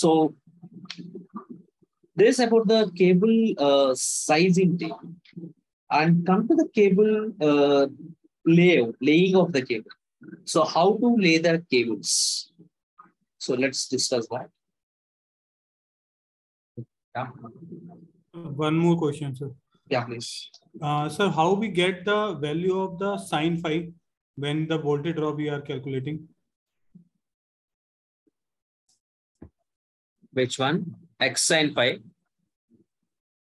So this about the cable uh, sizing thing. And come to the cable uh, layout, laying of the cable. So how to lay the cables? So let's discuss that. Yeah, One more question, sir. yeah, please. Uh, sir, how we get the value of the sine phi when the voltage drop we are calculating? Which one? X sine phi.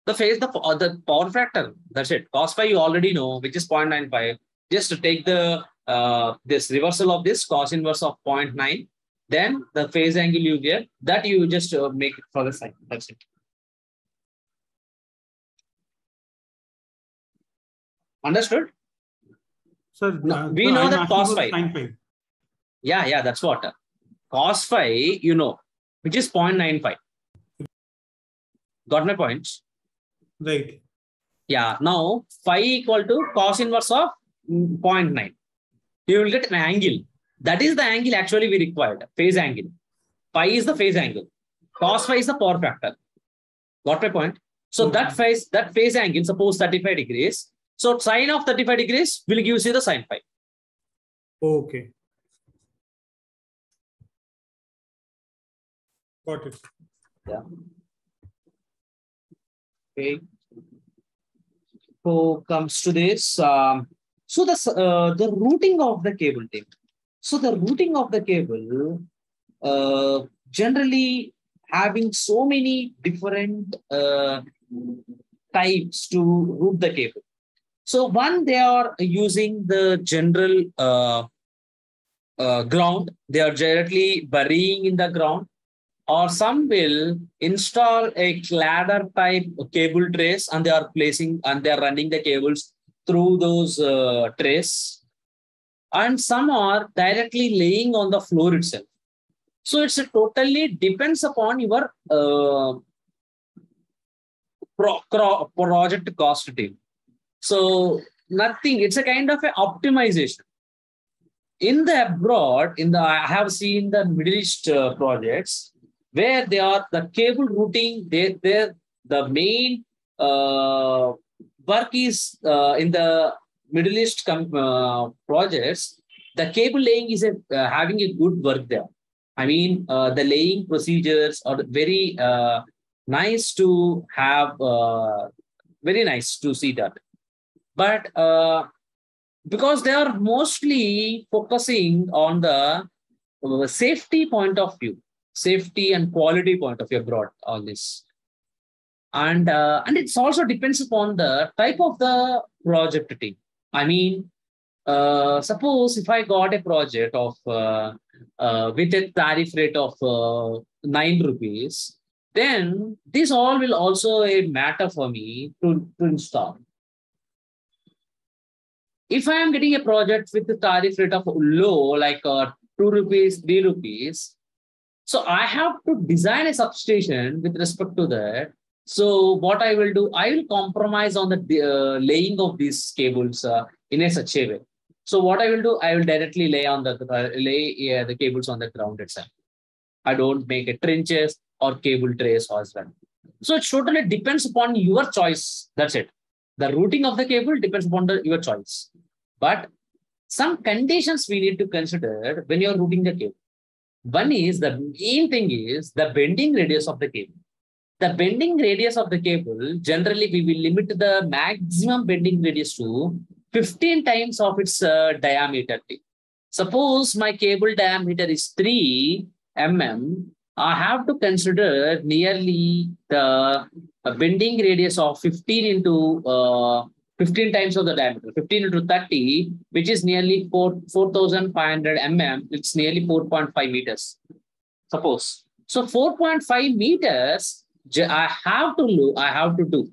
The phase, the, uh, the power factor. That's it. Cos phi you already know, which is 0.95. Just to take the uh, this reversal of this cos inverse of 0.9, then the phase angle you get, that you just uh, make it for the sine. That's it. Understood? Sir, No, uh, we know that cos. Phi. Yeah, yeah, that's what. Cos phi, you know, which is 0.95. Got my points? Right. Yeah, now phi equal to cos inverse of mm, 0.9. You will get an angle. That is the angle actually we required, phase angle. Phi is the phase angle. Cos phi is the power factor. Got my point? So Okay. that phase, that phase angle, suppose 35 degrees. So sine of 35 degrees will give you the sine phi. Okay. Got it. Yeah. Okay. So comes to this. Um, so the uh, the routing of the cable. So the routing of the cable uh, generally having so many different uh, types to route the cable. So one they are using the general uh, uh, ground. They are directly burying in the ground or some will install a ladder type cable trays and they are placing and they are running the cables through those uh, trays and some are directly laying on the floor itself. So it's totally depends upon your uh, pro, pro, project cost team so nothing it's a kind of a optimization. In the abroad in the i have seen the middle east uh, projects where they are the cable routing they they the main uh, work is uh, in the middle east uh, projects the cable laying is a, uh, having a good work there. I mean uh, the laying procedures are very uh, nice to have very nice to see that. But because they are mostly focusing on the safety point of view safety and quality point of view abroad all this. And uh, and it's also depends upon the type of the project team. I mean uh, suppose if i got a project of uh, uh, with a tariff rate of uh, 9 rupees then this all will also a matter for me to, to install. If i am getting a project with the tariff rate of low like uh, 2 rupees 3 rupees so I have to design a substation with respect to that. So what I will do, I will compromise on the uh, laying of these cables uh, in a such a way. So what I will do, I will directly lay on the uh, lay yeah, the cables on the ground itself. I don't make a trenches or cable trays as well. So it totally depends upon your choice. That's it. The routing of the cable depends upon the, your choice. But some conditions we need to consider when you're routing the cable. One is the main thing is the bending radius of the cable. The bending radius of the cable, generally we will limit the maximum bending radius to 15 times of its uh, diameter. Suppose my cable diameter is 3 mm, I have to consider nearly the bending radius of 15 into uh, 15 times of the diameter, 15 into 30, which is nearly 4, 4,500 mm. It's nearly 4.5 meters. Suppose. So 4.5 meters, I have to look, I have to do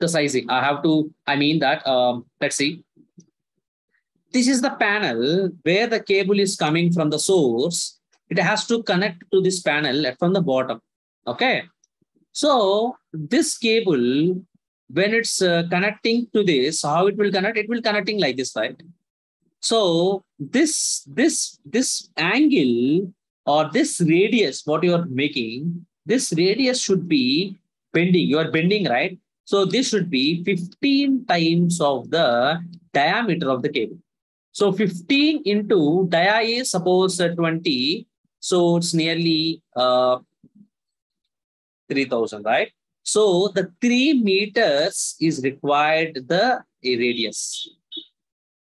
the sizing. I have to, I mean that, um, let's see. This is the panel where the cable is coming from the source. It has to connect to this panel from the bottom. Okay. So this cable when it's uh, connecting to this, how it will connect? It will connecting like this, right? So this this this angle or this radius, what you are making, this radius should be bending. You are bending, right? So this should be 15 times of the diameter of the cable. So 15 into dia is suppose uh, 20. So it's nearly uh, 3000, right? So the three meters is required the radius.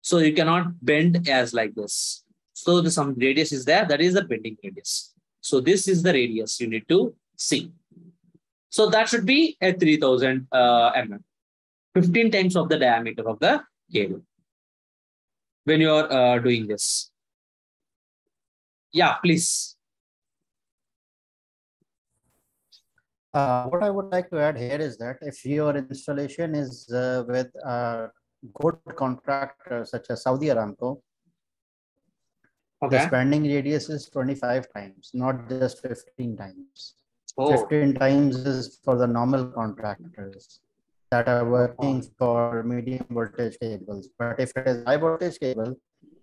So you cannot bend as like this. So the some radius is there. That is the bending radius. So this is the radius you need to see. So that should be a 3000 uh, mm, 15 times of the diameter of the cable when you're uh, doing this. Yeah, please. Uh, what I would like to add here is that if your installation is uh, with a good contractor such as Saudi Aramco, Okay. the spending radius is 25 times, not just 15 times. Oh, 15 times is for the normal contractors that are working for medium voltage cables. But if it is high voltage cable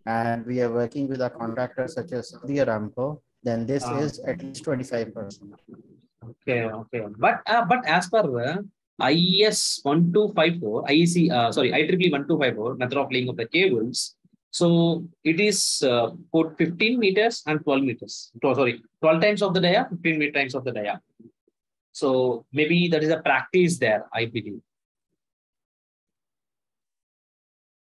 and we are working with a contractor such as Saudi Aramco, then this Ah. is at least 25%. Okay, okay. But uh, but as per uh, IES 1254, IEC, uh, sorry, IEEE 1254, method of laying of the cables. So it is uh, 15 meters and 12 meters. Sorry, 12 times of the dia, 15 meter times of the dia. So maybe that is a practice there, I believe.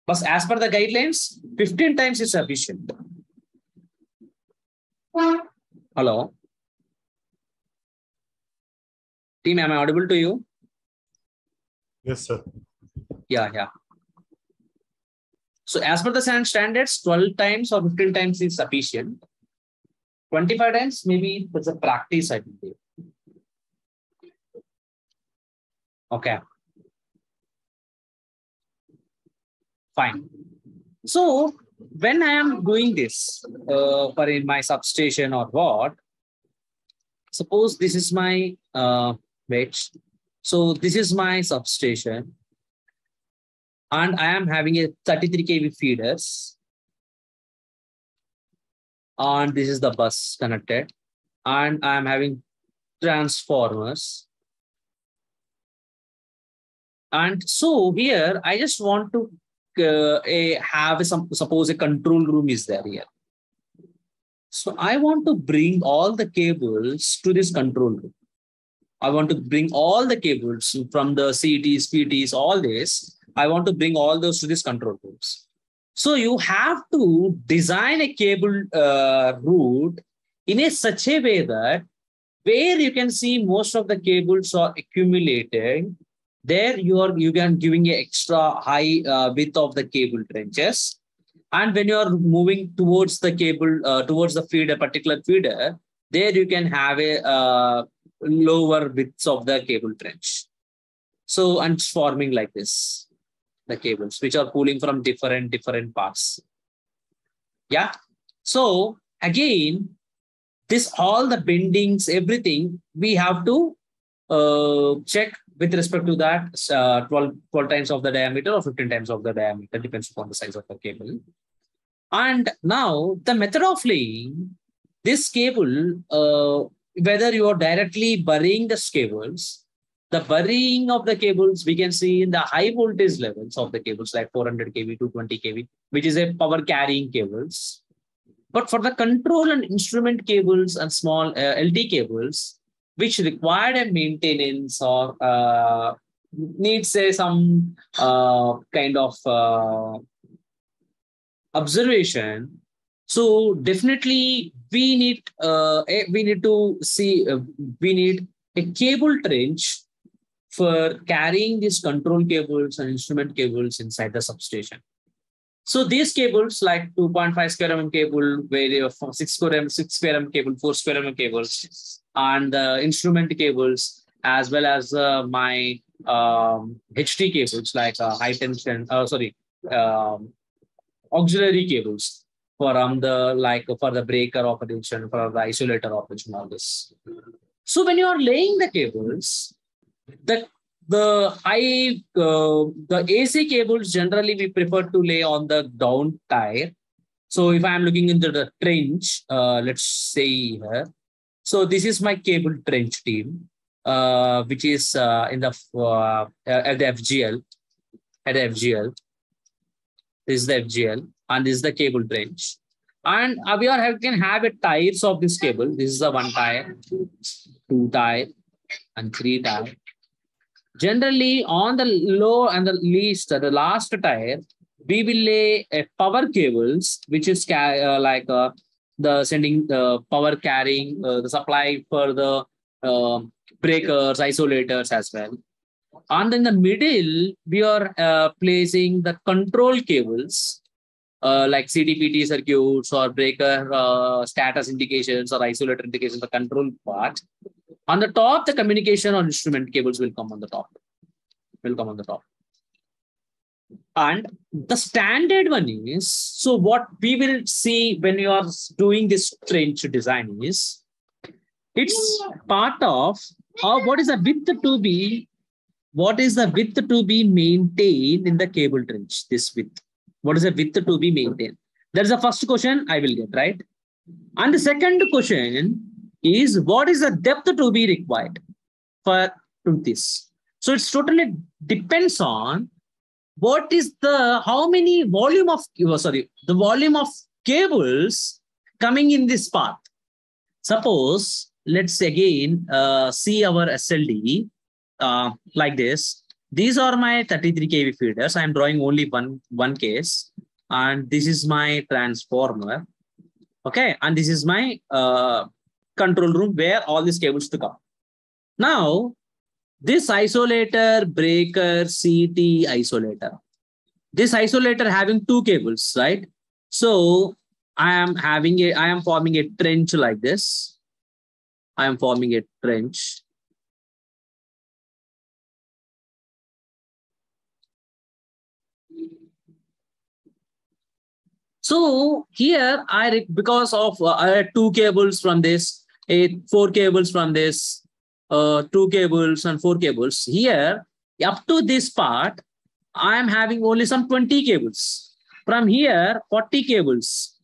But as per the guidelines, 15 times is sufficient. Hello. Team, am I audible to you? Yes, sir. Yeah, yeah. So as per the sand standards, 12 times or 15 times is sufficient. 25 times, maybe that's a practice, I believe. Okay. Fine. So when I am doing this uh, for in my substation or what, suppose this is my uh, wait. So this is my substation and I am having a 33 kV feeders. And this is the bus connected. And I am having transformers. And so here I just want to uh, a, have some suppose a control room is there here. So I want to bring all the cables to this control room. I want to bring all the cables from the CTs, PTs, all this. I want to bring all those to this control rooms. So you have to design a cable uh, route in a such a way that where you can see most of the cables are accumulating, there you are you can giving a extra high uh, width of the cable trenches. And when you are moving towards the cable, uh, towards the feeder, particular feeder, there you can have a uh, lower widths of the cable trench. So, and forming like this, the cables, which are pulling from different, different parts. Yeah. So again, this, all the bendings, everything, we have to uh, check with respect to that uh, 12, 12 times of the diameter or 15 times of the diameter, depends upon the size of the cable. And now the method of laying this cable, uh, whether you are directly burying the cables, the burying of the cables we can see in the high voltage levels of the cables like 400 kV, 220 kV, which is a power carrying cables. But for the control and instrument cables and small uh, LT cables, which required a maintenance or uh, needs say some uh, kind of uh, observation so definitely we need uh, we need to see uh, we need a cable trench for carrying these control cables and instrument cables inside the substation. So these cables like 2.5 square mm cable where from 6 square mm 6 square mm cable 4 square mm cables and the instrument cables as well as uh, my um, HT cables like uh, high tension uh, sorry um, auxiliary cables for um, the like for the breaker operation, for the isolator operation, all this. So when you are laying the cables, the the high uh, the AC cables generally we prefer to lay on the down tier. So if I am looking into the trench, uh, let's say here. So this is my cable trench team, uh, which is uh, in the uh, at the FGL, at FGL. This is the FGL, and this is the cable trench. And we are can have a tires of this cable. This is the one tire, two tire, and three tire. Generally, on the low and the least, the last tire, we will lay a power cables, which is uh, like uh, the sending the power carrying uh, the supply for the uh, breakers, isolators as well. And in the middle, we are uh, placing the control cables uh, like CT PT circuits or breaker uh, status indications or isolator indications, the control part. On the top, the communication or instrument cables will come on the top. Will come on the top. And the standard one is, so what we will see when you are doing this trench design is, it's part of how, what is the width to be, what is the width to be maintained in the cable trench, this width. What is the width to be maintained? That's the first question I will get, right? And the second question is, what is the depth to be required for this? So it's totally depends on what is the how many volume of oh, sorry the volume of cables coming in this path suppose let's again uh, see our sld uh, like this these are my 33 kV feeders i'm drawing only one one case and this is my transformer okay and this is my uh, control room where all these cables to come now this isolator, breaker, CT isolator. This isolator having two cables, right? So I am having a, I am forming a trench like this. I am forming a trench. So here I, because of uh, I had two cables from this, eight, four cables from this, uh, two cables and four cables. Here, up to this part, I am having only some 20 cables. From here, 40 cables,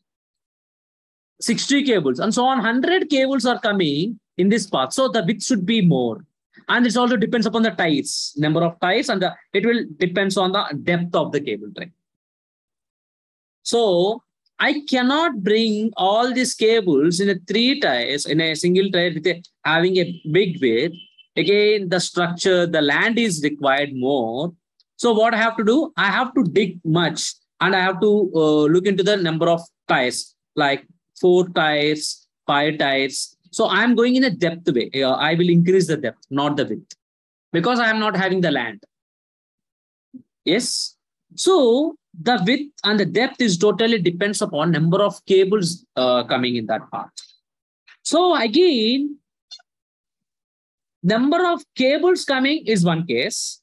60 cables, and so on. 100 cables are coming in this part. So the width should be more. And this also depends upon the ties, number of ties, and the, it will depends on the depth of the cable tray. So I cannot bring all these cables in a three ties in a single tie with a, having a big width. Again, the structure, the land is required more. So what I have to do, I have to dig much and I have to uh, look into the number of ties, like four ties, five ties. So I'm going in a depth way. Uh, I will increase the depth, not the width, because I am not having the land. Yes. So the width and the depth is totally depends upon number of cables uh, coming in that part. So again, number of cables coming is one case.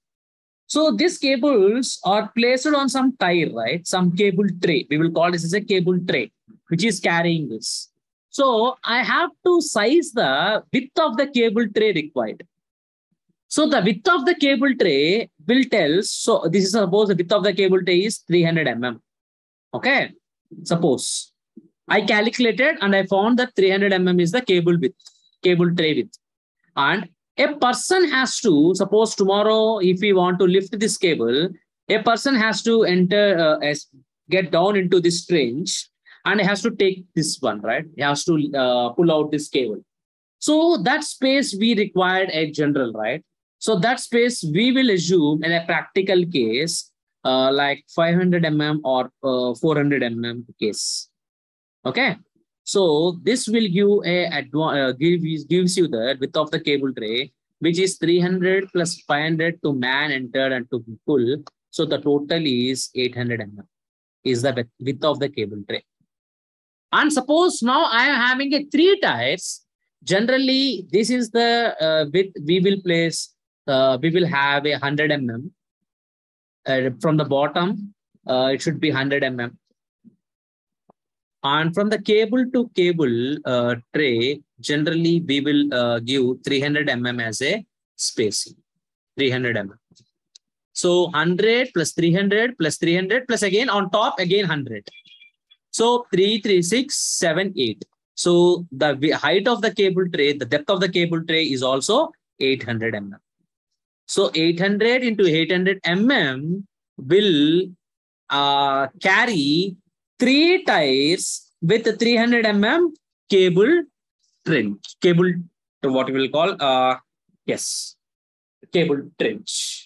So these cables are placed on some tire, right? Some cable tray. We will call this as a cable tray, which is carrying this. So I have to size the width of the cable tray required. So the width of the cable tray will tell, so this is suppose the width of the cable tray is 300 mm. Okay, suppose I calculated and I found that 300 mm is the cable width, cable tray width. And a person has to, suppose tomorrow, if we want to lift this cable, a person has to enter, uh, as, get down into this trench and has to take this one, right? He has to uh, pull out this cable. So that space we required a general, right? So that space we will assume in a practical case, uh, like 500 mm or uh, 400 mm case. Okay. So this will give a uh, give, gives you the width of the cable tray, which is 300 plus 500 to man entered and to pull. So the total is 800 mm is the width of the cable tray. And suppose now I am having a three tires. Generally, this is the uh, width we will place uh, we will have a 100 mm. Uh, from the bottom, uh, it should be 100 mm. And from the cable to cable uh, tray, generally we will uh, give 300 mm as a spacing. 300 mm. So 100 plus 300 plus 300 plus again on top again 100. So 3, 3, 6, 7, 8. So the height of the cable tray, the depth of the cable tray is also 800 mm. So 800 into 800 mm will uh, carry three tires with a 300 mm cable trench, cable, what we will call, uh, yes, cable trench.